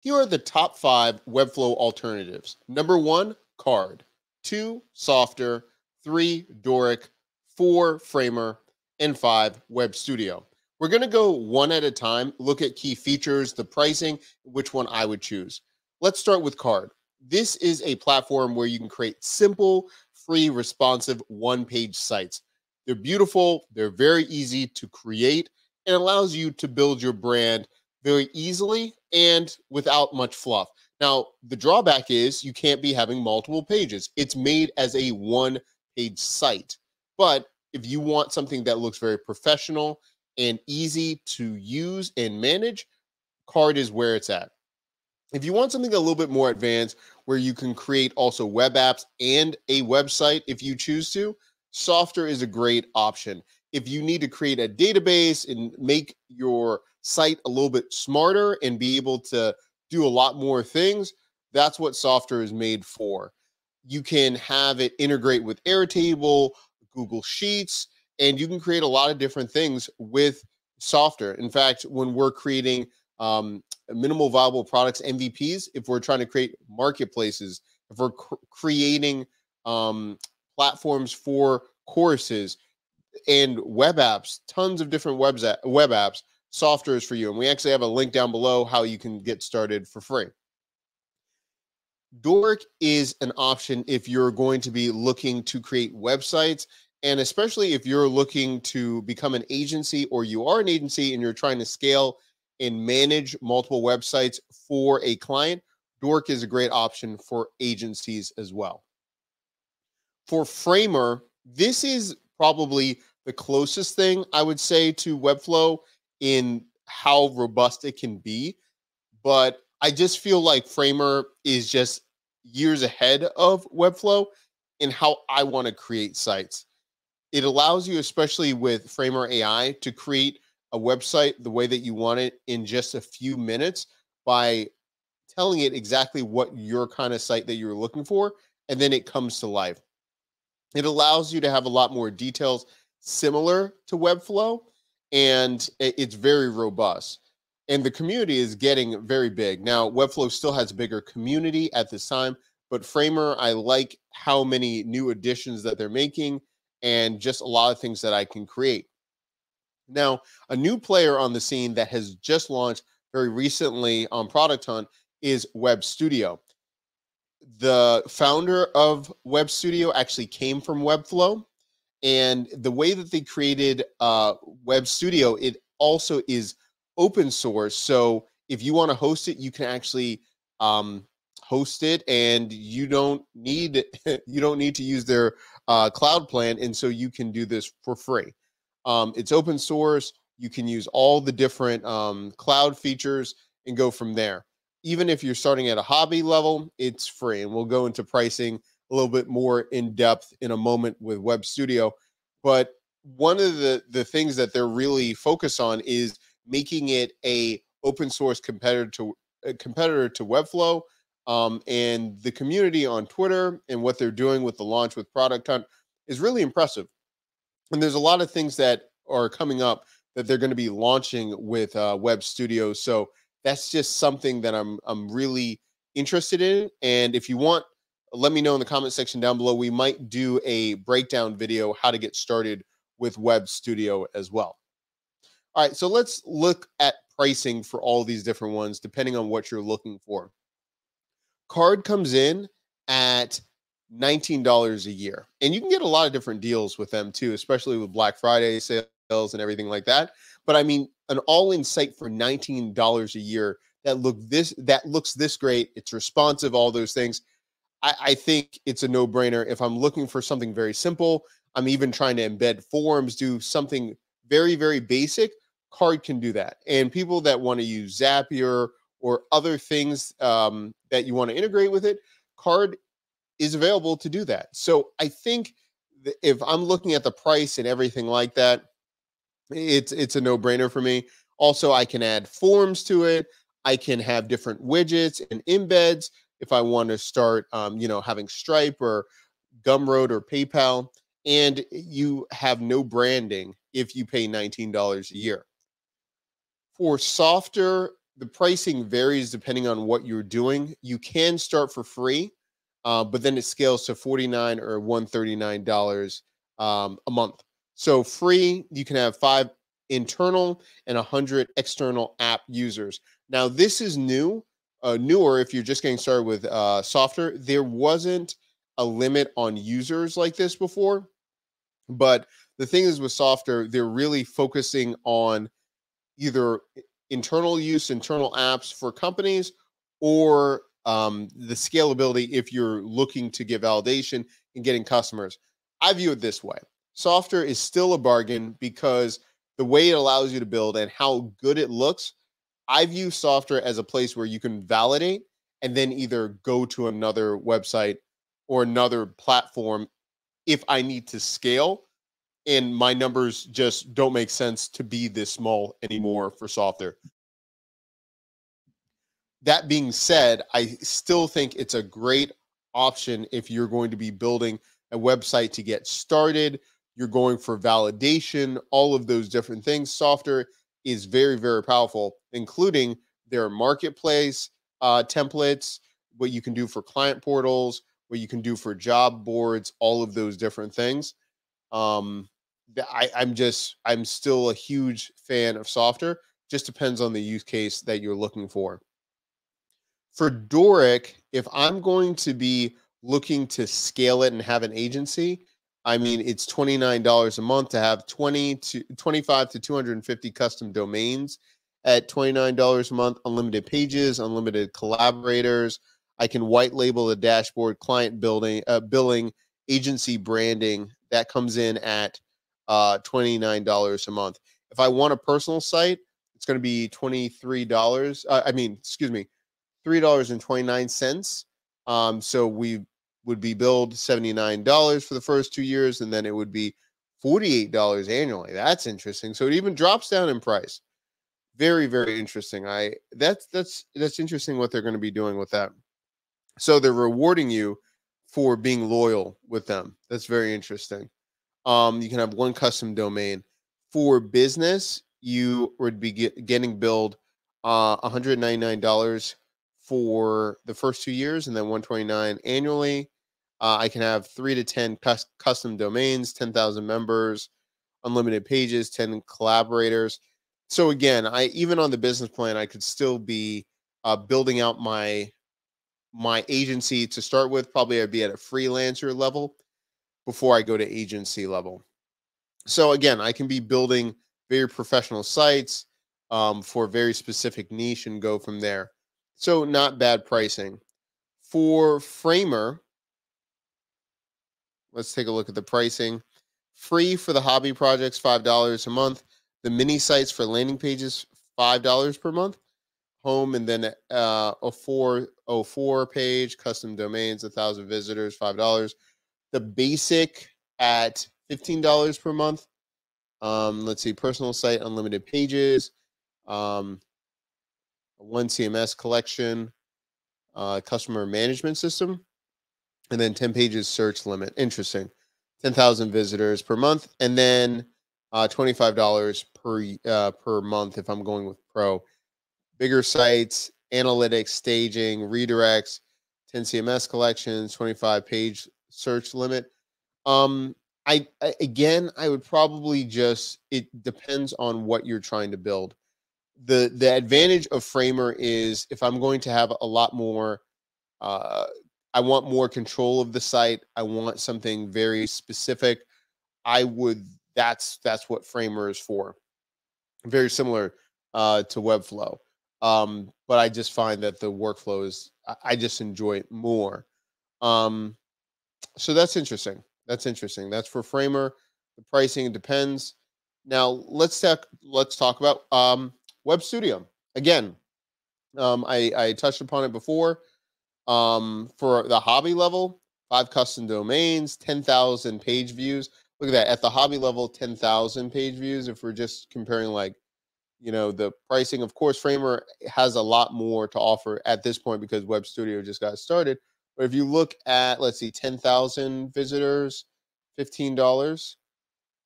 Here are the top five Webflow alternatives. Number one, Carrd. Two, Softr. Three, Dorik. Four, Framer. And five, Webstudio. We're going to go one at a time, look at key features, the pricing, which one I would choose. Let's start with Carrd. This is a platform where you can create simple, free, responsive one page sites. They're beautiful, they're very easy to create, and allows you to build your brand very easily and without much fluff. Now, the drawback is you can't be having multiple pages. It's made as a one page site. But if you want something that looks very professional and easy to use and manage, Carrd is where it's at. If you want something a little bit more advanced where you can create also web apps and a website if you choose to, Softr is a great option. If you need to create a database and make your site a little bit smarter and be able to do a lot more things, that's what Softr is made for. You can have it integrate with Airtable, Google Sheets, and you can create a lot of different things with Softr. In fact, when we're creating um, minimal viable products MVPs, if we're trying to create marketplaces, if we're cr- creating um, platforms for courses and web apps, tons of different web, web apps, Softr is for you. And we actually have a link down below how you can get started for free. Dorik is an option if you're going to be looking to create websites and especially if you're looking to become an agency or you are an agency and you're trying to scale and manage multiple websites for a client, Dorik is a great option for agencies as well. For Framer, this is probably the closest thing I would say to Webflow in how robust it can be. But I just feel like Framer is just years ahead of Webflow in how I want to create sites it allows you, especially with Framer AI, to create a website the way that you want it in just a few minutes by telling it exactly what your kind of site that you're looking for, and then it comes to life. It allows you to have a lot more details similar to Webflow, and it's very robust. And the community is getting very big. Now, Webflow still has a bigger community at this time, but Framer, I like how many new additions that they're making and just a lot of things that I can create. Now, a new player on the scene that has just launched very recently on Product Hunt is Webstudio. The founder of Webstudio actually came from Webflow. And the way that they created uh, Webstudio, it also is open source. So if you want to host it, you can actually um, host it, and you don't need you don't need to use their uh, cloud plan, and so you can do this for free. Um, it's open source. You can use all the different um, cloud features and go from there. Even if you're starting at a hobby level, it's free, and we'll go into pricing a little bit more in depth in a moment with Webstudio. But one of the the things that they're really focused on is making it a open source competitor to competitor to Webflow um, and the community on Twitter and what they're doing with the launch with Product Hunt is really impressive. And there's a lot of things that are coming up that they're going to be launching with uh, Webstudio. So that's just something that I'm I'm really interested in. And if you want, let me know in the comment section down below. We might do a breakdown video how to get started with Webstudio as well. All right, so let's look at pricing for all these different ones, depending on what you're looking for. Carrd comes in at $19 a year. And you can get a lot of different deals with them too, especially with Black Friday sales and everything like that. But I mean, an all-in site for $19 a year that look this that looks this great, it's responsive, all those things. I, I think it's a no-brainer. If I'm looking for something very simple, I'm even trying to embed forms, do something very, very basic. Carrd can do that. And people that want to use Zapier or other things um, that you want to integrate with it, Carrd is available to do that. So I think if I'm looking at the price and everything like that, it's it's a no-brainer for me. Also, I can add forms to it. I can have different widgets and embeds if I want to start, um, you know, having Stripe or Gumroad or PayPal. And you have no branding if you pay $19 a year. For Softr, the pricing varies depending on what you're doing. You can start for free, uh, but then it scales to 49 or 139 dollars um, a month. So free, you can have five internal and 100 external app users. Now, this is new, uh, newer if you're just getting started with uh, Softr. There wasn't a limit on users like this before. But the thing is with Softr, they're really focusing on either internal use, internal apps for companies, or um, the scalability if you're looking to get validation and getting customers. I view it this way Softr is still a bargain because the way it allows you to build and how good it looks. I view Softr as a place where you can validate and then either go to another website or another platform if I need to scale and my numbers just don't make sense to be this small anymore for Softr. That being said, I still think it's a great option if you're going to be building a website to get started, you're going for validation, all of those different things. Softr is very, very powerful, including their marketplace uh, templates, what you can do for client portals, what you can do for job boards, all of those different things. Um, I, I'm just, I'm still a huge fan of Softr. Just depends on the use case that you're looking for. For Dorik, if I'm going to be looking to scale it and have an agency, I mean, it's $29 a month to have 20 to 25 to 250 custom domains at $29 a month, unlimited pages, unlimited collaborators. I can white label the dashboard, client building, uh, billing, agency branding. That comes in at uh, $29 a month. If I want a personal site, it's going to be $23. Uh, I mean, excuse me, $3.29. Um, so we would be billed $79 for the first two years, and then it would be $48 annually. That's interesting. So it even drops down in price. Very, very interesting. I that's that's that's interesting what they're going to be doing with that. So they're rewarding you for being loyal with them. That's very interesting. Um, you can have one custom domain. For business, you would be get, getting billed uh, $199 for the first two years and then 129 annually. Uh, I can have three to 10 cus- custom domains, 10,000 members, unlimited pages, 10 collaborators. So again, I even on the business plan, I could still be uh, building out my my agency to start with. Probably I'd be at a freelancer level before I go to agency level. So again, I can be building very professional sites um, for very specific niche and go from there. So not bad pricing. For Framer, let's take a look at the pricing. Free for the hobby projects, $5 a month. The mini sites for landing pages, $5 per month. Home and then uh, a 404 page, custom domains, a 1,000 visitors, $5. The basic at $15 per month. Um, let's see, personal site, unlimited pages. Um, one CMS collection, uh, customer management system, and then 10 pages search limit. Interesting. 10,000 visitors per month, and then uh, $25 per uh, per month if I'm going with Pro. Bigger sites, analytics, staging, redirects, 10 CMS collections, 25 page search limit. Um, I, I again, I would probably just it depends on what you're trying to build the the advantage of framer is if i'm going to have a lot more uh, i want more control of the site i want something very specific i would that's that's what framer is for very similar uh, to webflow um, but i just find that the workflow is i just enjoy it more um, so that's interesting that's interesting that's for framer the pricing depends now let's talk let's talk about um, Webstudio. Again, um, I, I touched upon it before. Um, for the hobby level, five custom domains, 10,000 page views. Look at that. At the hobby level, 10,000 page views. If we're just comparing like, you know, the pricing, of course, Framer has a lot more to offer at this point because Webstudio just got started. But if you look at, let's see, 10,000 visitors, $15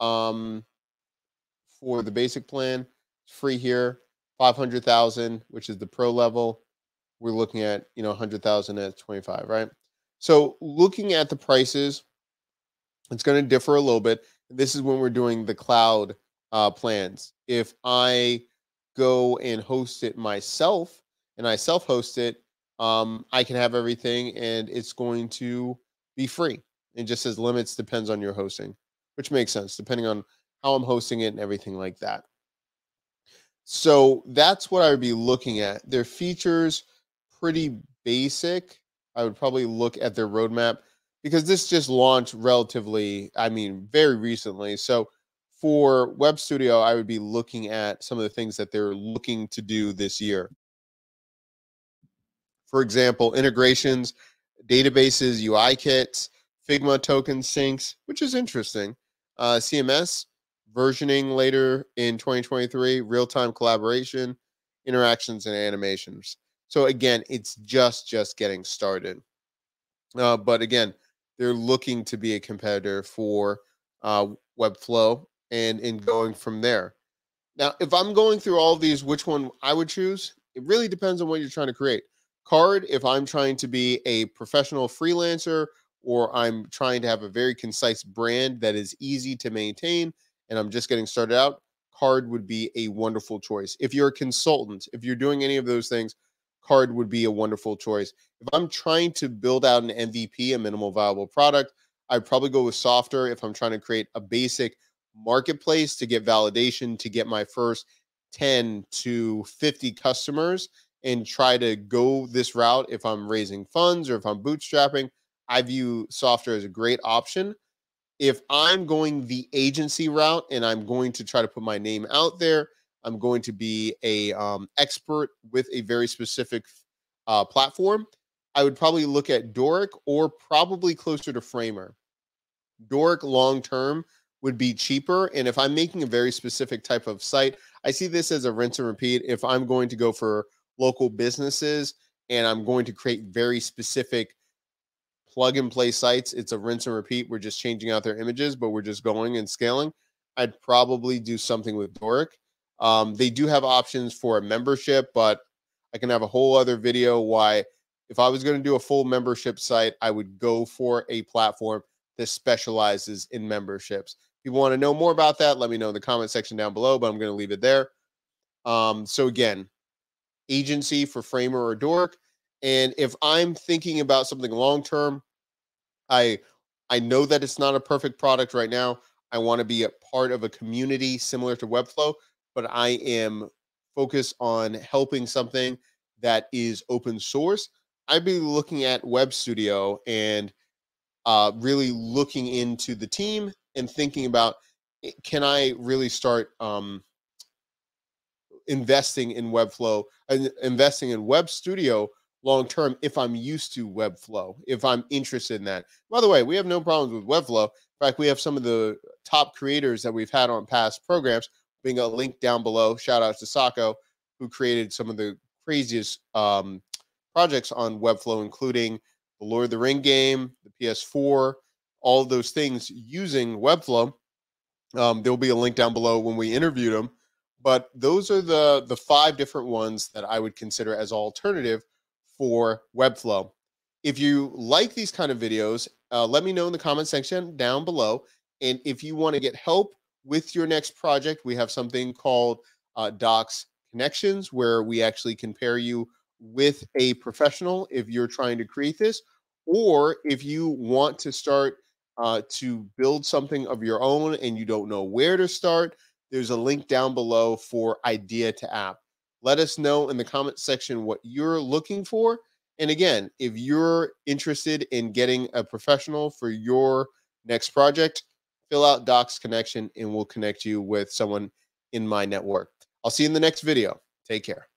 um, for the basic plan, it's free here. 500,000, which is the pro level. We're looking at, you know, 100,000 at 25, right? So looking at the prices, it's going to differ a little bit. This is when we're doing the cloud uh, plans. If I go and host it myself and I self host it, um, I can have everything and it's going to be free. It just says limits depends on your hosting, which makes sense depending on how I'm hosting it and everything like that. So that's what I would be looking at. Their features pretty basic. I would probably look at their roadmap because this just launched relatively, I mean, very recently. So for Webstudio, I would be looking at some of the things that they're looking to do this year. For example, integrations, databases, UI kits, Figma token syncs, which is interesting. Uh, CMS versioning later in 2023, real time collaboration, interactions, and animations. So again, it's just just getting started. Uh, but again, they're looking to be a competitor for uh, Webflow and in going from there. Now, if I'm going through all these, which one I would choose, it really depends on what you're trying to create. Carrd, if I'm trying to be a professional freelancer or I'm trying to have a very concise brand that is easy to maintain and I'm just getting started out, Carrd would be a wonderful choice. If you're a consultant, if you're doing any of those things, Carrd would be a wonderful choice. If I'm trying to build out an MVP, a minimal viable product, I'd probably go with Softr if I'm trying to create a basic marketplace to get validation to get my first 10 to 50 customers and try to go this route if I'm raising funds or if I'm bootstrapping. I view Softr as a great option. If I'm going the agency route and I'm going to try to put my name out there, I'm going to be a um, expert with a very specific uh, platform. I would probably look at Dorik or probably closer to Framer. Dorik long term would be cheaper. And if I'm making a very specific type of site, I see this as a rinse and repeat. If I'm going to go for local businesses and I'm going to create very specific plug and play sites, it's a rinse and repeat. We're just changing out their images, but we're just going and scaling. I'd probably do something with Dorik. Um, they do have options for a membership, but I can have a whole other video why if I was going to do a full membership site, I would go for a platform that specializes in memberships. If you want to know more about that, let me know in the comment section down below, but I'm going to leave it there. Um, so again, agency for Framer or Dorik. And if I'm thinking about something long term, I I know that it's not a perfect product right now. I want to be a part of a community similar to Webflow, but I am focused on helping something that is open source. I'd be looking at Webstudio and uh, really looking into the team and thinking about eh, can I really start um, investing in Webflow and investing in Webstudio long term if I'm used to Webflow, if I'm interested in that. By the way, we have no problems with Webflow. In fact, we have some of the top creators that we've had on past programs, being a link down below. Shout out to Sako, who created some of the craziest um, projects on Webflow, including the Lord of the Ring game, the PS4, all those things using Webflow. Um, there'll be a link down below when we interviewed him. But those are the the five different ones that I would consider as alternative for Webflow. If you like these kind of videos, uh, let me know in the comment section down below. And if you want to get help with your next project, we have something called uh, Docs Connections, where we actually pair you with a professional if you're trying to create this, or if you want to start uh, to build something of your own and you don't know where to start, there's a link down below for Idea to App. Let us know in the comment section what you're looking for. And again, if you're interested in getting a professional for your next project, fill out Docs Connection and we'll connect you with someone in my network. I'll see you in the next video. Take care.